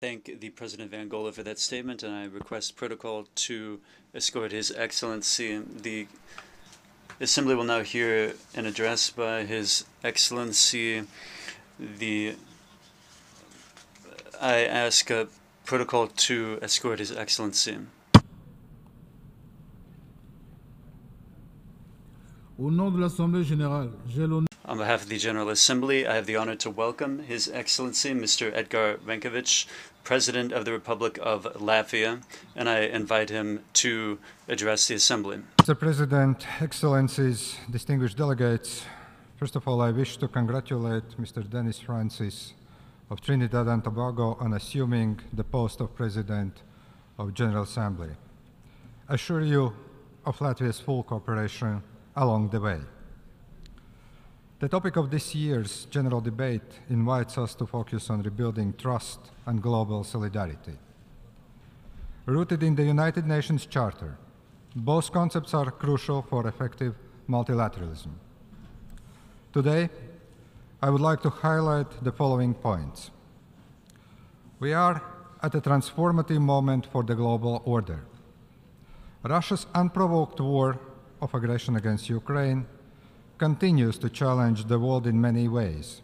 thank the President of Angola for that statement, and I request protocol to escort His Excellency. The Assembly will now hear an address by His Excellency. The I ask uh, protocol to escort His Excellency. Au nom de l'Assemblée générale, j'ai l'honneur On behalf of the General Assembly, I have the honor to welcome His Excellency Mr. Edgar Rinkēvičs, President of the Republic of Latvia, and I invite him to address the Assembly. Mr. President, Excellencies, distinguished delegates, first of all, I wish to congratulate Mr. Dennis Francis of Trinidad and Tobago on assuming the post of President of General Assembly. I assure you of Latvia's full cooperation along the way. The topic of this year's general debate invites us to focus on rebuilding trust and global solidarity. Rooted in the United Nations Charter, both concepts are crucial for effective multilateralism. Today, I would like to highlight the following points. We are at a transformative moment for the global order. Russia's unprovoked war of aggression against Ukraine continues to challenge the world in many ways.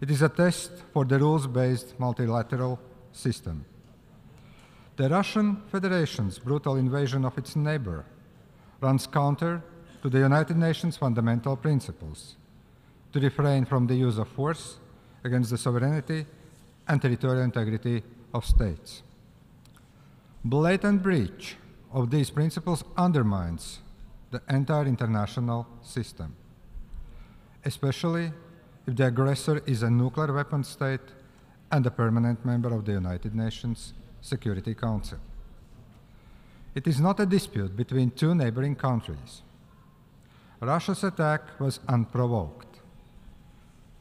It is a test for the rules based multilateral system. The Russian Federation's brutal invasion of its neighbor runs counter to the United Nations fundamental principles to refrain from the use of force against the sovereignty and territorial integrity of states. Blatant breach of these principles undermines the entire international system, especially if the aggressor is a nuclear weapon state and a permanent member of the United Nations Security Council. It is not a dispute between two neighboring countries. Russia's attack was unprovoked.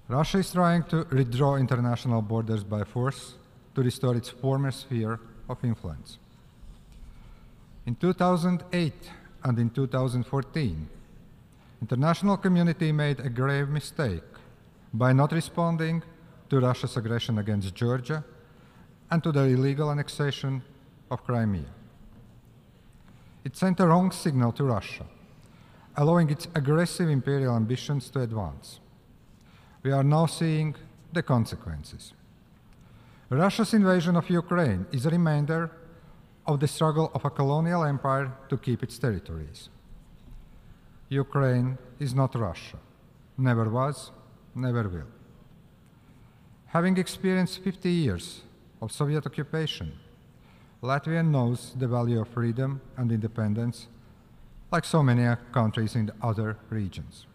Russia is trying to redraw international borders by force to restore its former sphere of influence. In 2008, and in 2014, international community made a grave mistake by not responding to Russia's aggression against Georgia and to the illegal annexation of Crimea. It sent a wrong signal to Russia, allowing its aggressive imperial ambitions to advance. We are now seeing the consequences. Russia's invasion of Ukraine is a reminder of the struggle of a colonial empire to keep its territories. Ukraine is not Russia, never was, never will. Having experienced 50 years of Soviet occupation, Latvia knows the value of freedom and independence, like so many countries in the other regions.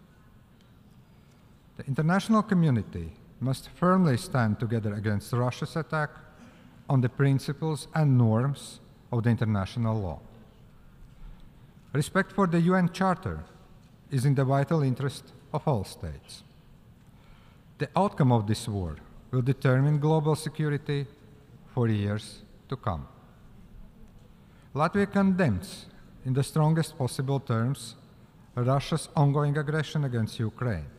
The international community must firmly stand together against Russia's attack on the principles and norms of the international law. Respect for the UN Charter is in the vital interest of all states. The outcome of this war will determine global security for years to come. Latvia condemns, in the strongest possible terms, Russia's ongoing aggression against Ukraine.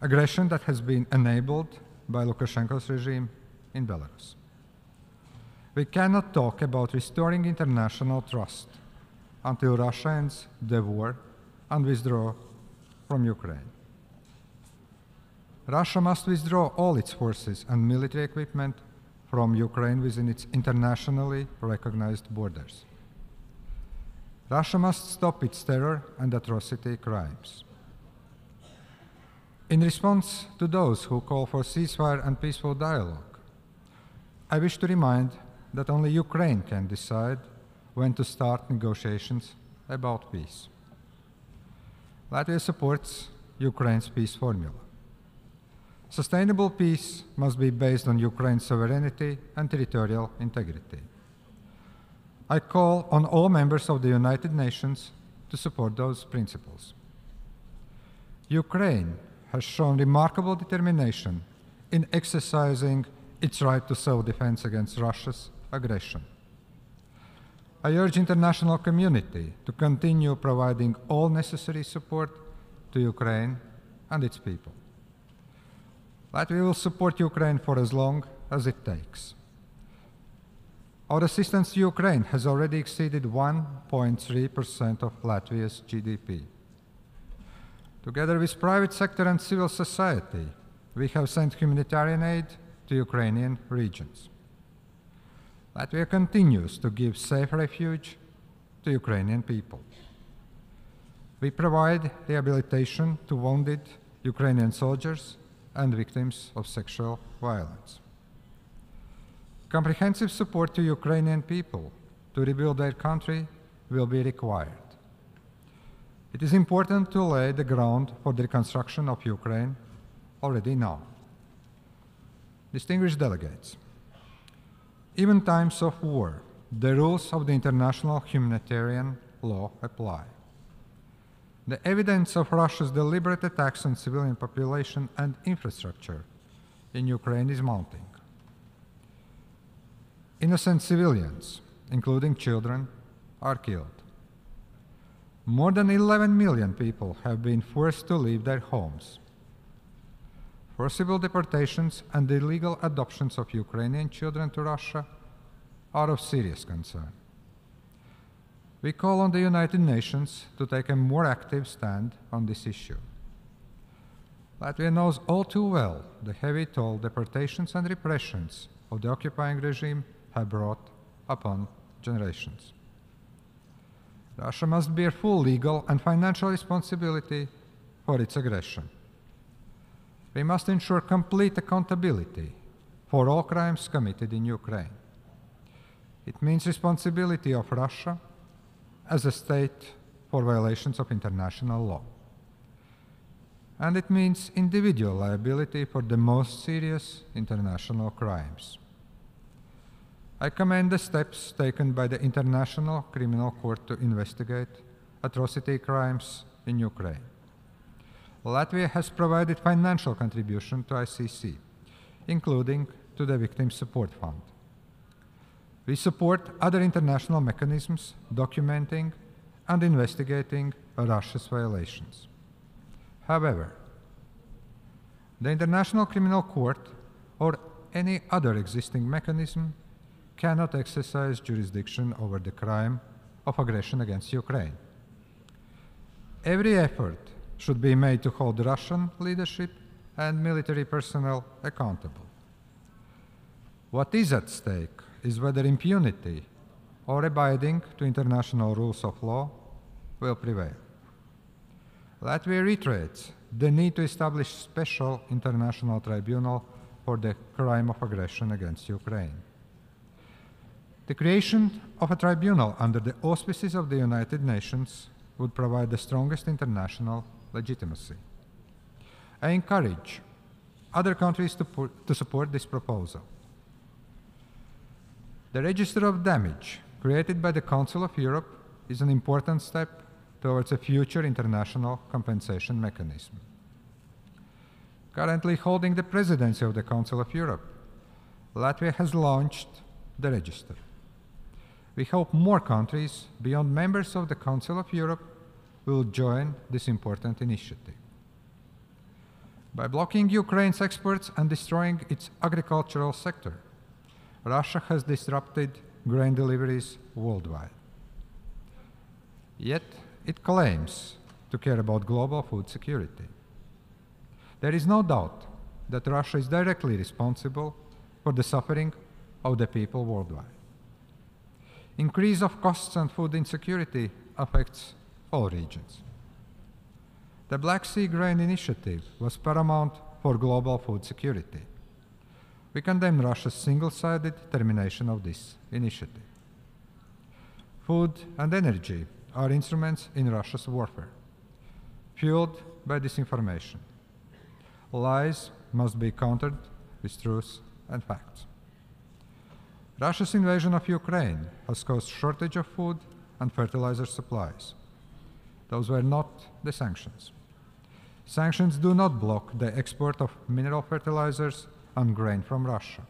Aggression that has been enabled by Lukashenko's regime in Belarus. We cannot talk about restoring international trust until Russia ends the war and withdraw from Ukraine. Russia must withdraw all its forces and military equipment from Ukraine within its internationally recognized borders. Russia must stop its terror and atrocity crimes. In response to those who call for ceasefire and peaceful dialogue, I wish to remind that only Ukraine can decide when to start negotiations about peace. Latvia supports Ukraine's peace formula. Sustainable peace must be based on Ukraine's sovereignty and territorial integrity. I call on all members of the United Nations to support those principles. Ukraine has shown remarkable determination in exercising its right to self defense against Russia's aggression. I urge international community to continue providing all necessary support to Ukraine and its people. Latvia will support Ukraine for as long as it takes. Our assistance to Ukraine has already exceeded 1.3% of Latvia's GDP. Together with private sector and civil society, we have sent humanitarian aid to Ukrainian regions. Latvia continues to give safe refuge to Ukrainian people. We provide rehabilitation to wounded Ukrainian soldiers and victims of sexual violence. Comprehensive support to Ukrainian people to rebuild their country will be required. It is important to lay the ground for the reconstruction of Ukraine already now. Distinguished delegates, even times of war, the rules of the international humanitarian law apply. The evidence of Russia's deliberate attacks on civilian population and infrastructure in Ukraine is mounting. Innocent civilians, including children, are killed. More than 11 million people have been forced to leave their homes. Forcible deportations and illegal adoptions of Ukrainian children to Russia are of serious concern. We call on the United Nations to take a more active stand on this issue. Latvia knows all too well the heavy toll deportations and repressions of the occupying regime have brought upon generations. Russia must bear full legal and financial responsibility for its aggression. We must ensure complete accountability for all crimes committed in Ukraine. It means responsibility of Russia as a state for violations of international law. And it means individual liability for the most serious international crimes. I commend the steps taken by the International Criminal Court to investigate atrocity crimes in Ukraine. Latvia has provided financial contribution to ICC, including to the Victim Support Fund. We support other international mechanisms documenting and investigating Russia's violations. However, the International Criminal Court or any other existing mechanism cannot exercise jurisdiction over the crime of aggression against Ukraine. Every effort should be made to hold Russian leadership and military personnel accountable. What is at stake is whether impunity or abiding to international rules of law will prevail. Latvia reiterates the need to establish special international tribunal for the crime of aggression against Ukraine. The creation of a tribunal under the auspices of the United Nations would provide the strongest international legitimacy. I encourage other countries to, to support this proposal. The Register of Damage, created by the Council of Europe, is an important step towards a future international compensation mechanism. Currently holding the presidency of the Council of Europe, Latvia has launched the register. We hope more countries beyond members of the Council of Europe will join this important initiative. By blocking Ukraine's exports and destroying its agricultural sector, Russia has disrupted grain deliveries worldwide. Yet it claims to care about global food security. There is no doubt that Russia is directly responsible for the suffering of the people worldwide. Increase of costs and food insecurity affects all regions. The Black Sea Grain Initiative was paramount for global food security. We condemn Russia's single-sided termination of this initiative. Food and energy are instruments in Russia's warfare, fueled by disinformation. Lies must be countered with truth and facts. Russia's invasion of Ukraine has caused shortage of food and fertilizer supplies. Those were not the sanctions. Sanctions do not block the export of mineral fertilizers and grain from Russia.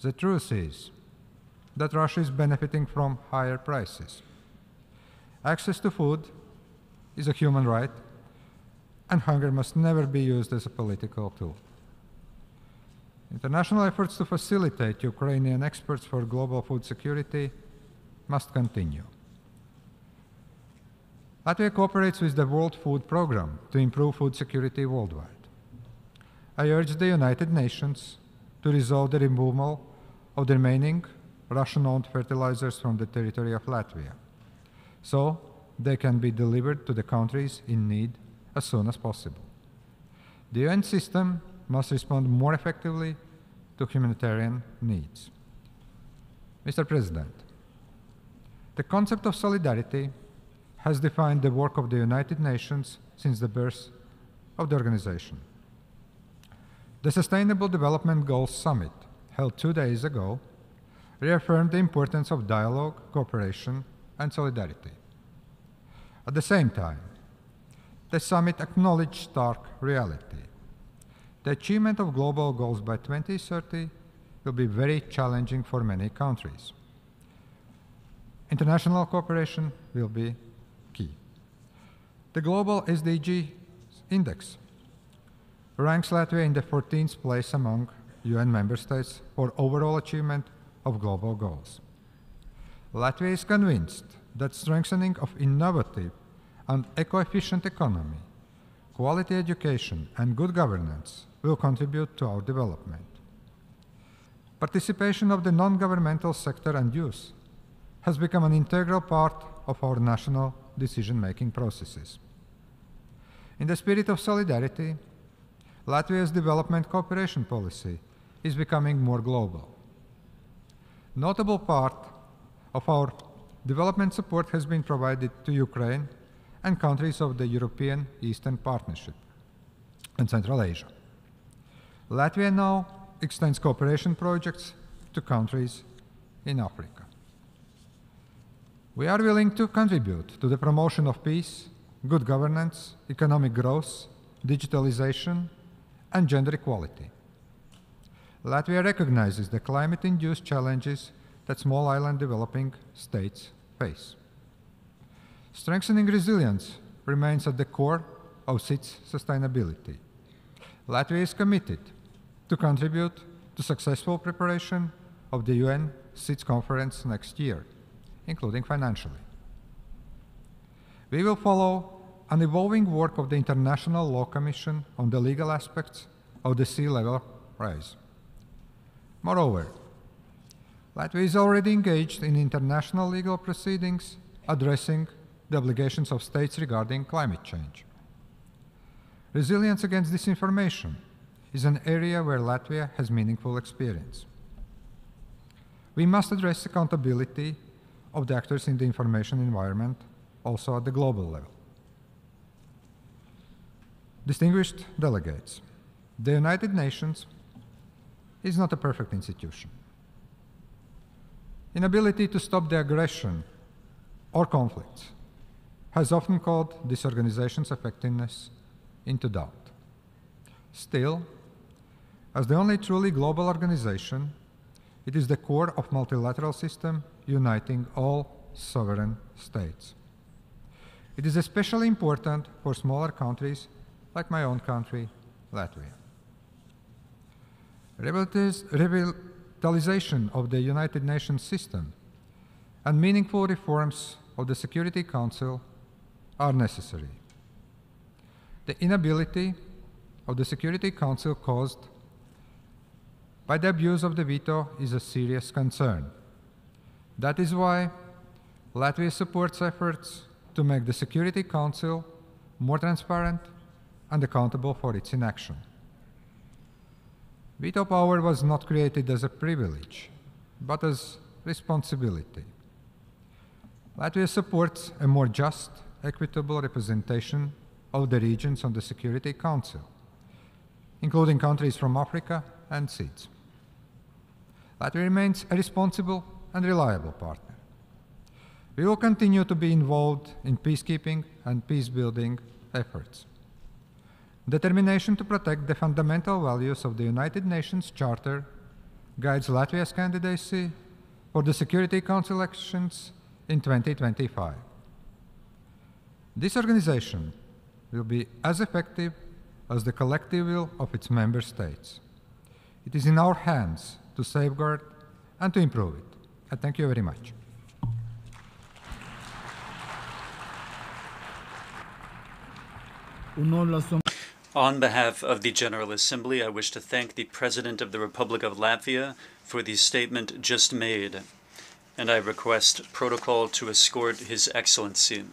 The truth is that Russia is benefiting from higher prices. Access to food is a human right, and hunger must never be used as a political tool. International efforts to facilitate Ukrainian experts for global food security must continue. Latvia cooperates with the World Food Programme to improve food security worldwide. I urge the United Nations to resolve the removal of the remaining Russian owned fertilizers from the territory of Latvia so they can be delivered to the countries in need as soon as possible. The UN system must respond more effectively to humanitarian needs. Mr. President, the concept of solidarity has defined the work of the United Nations since the birth of the organization. The Sustainable Development Goals Summit, held two days ago, reaffirmed the importance of dialogue, cooperation, and solidarity. At the same time, the summit acknowledged stark reality. The achievement of global goals by 2030 will be very challenging for many countries. International cooperation will be. The Global SDG Index ranks Latvia in the 14th place among UN member states for overall achievement of global goals. Latvia is convinced that strengthening of innovative and eco-efficient economy, quality education, and good governance will contribute to our development. Participation of the non-governmental sector and youth has become an integral part of our national decision-making processes. In the spirit of solidarity, Latvia's development cooperation policy is becoming more global. Notable part of our development support has been provided to Ukraine and countries of the European Eastern Partnership and Central Asia. Latvia now extends cooperation projects to countries in Africa. We are willing to contribute to the promotion of peace, good governance, economic growth, digitalization, and gender equality. Latvia recognizes the climate-induced challenges that small island developing states face. Strengthening resilience remains at the core of SIDS sustainability. Latvia is committed to contribute to successful preparation of the UN SIDS conference next year, including financially. We will follow an evolving work of the International Law Commission on the legal aspects of the sea level rise. Moreover, Latvia is already engaged in international legal proceedings addressing the obligations of states regarding climate change. Resilience against disinformation is an area where Latvia has meaningful experience. We must address accountability of the actors in the information environment also at the global level. Distinguished delegates, the United Nations is not a perfect institution. Inability to stop the aggression or conflicts has often called this organization's effectiveness into doubt. Still, as the only truly global organization, it is the core of multilateral system uniting all sovereign states. It is especially important for smaller countries like my own country, Latvia. Revitalization of the United Nations system and meaningful reforms of the Security Council are necessary. The inability of the Security Council caused by the abuse of the veto is a serious concern. That is why Latvia supports efforts to make the Security Council more transparent and accountable for its inaction. Veto power was not created as a privilege, but as responsibility. Latvia supports a more just, equitable representation of the regions on the Security Council, including countries from Africa and SIDS. Latvia remains a responsible and reliable partner. We will continue to be involved in peacekeeping and peace-building efforts. Determination to protect the fundamental values of the United Nations Charter guides Latvia's candidacy for the Security Council elections in 2025. This organization will be as effective as the collective will of its member states. It is in our hands to safeguard and to improve it. I thank you very much. On behalf of the General Assembly, I wish to thank the President of the Republic of Latvia for the statement just made, and I request protocol to escort His Excellency.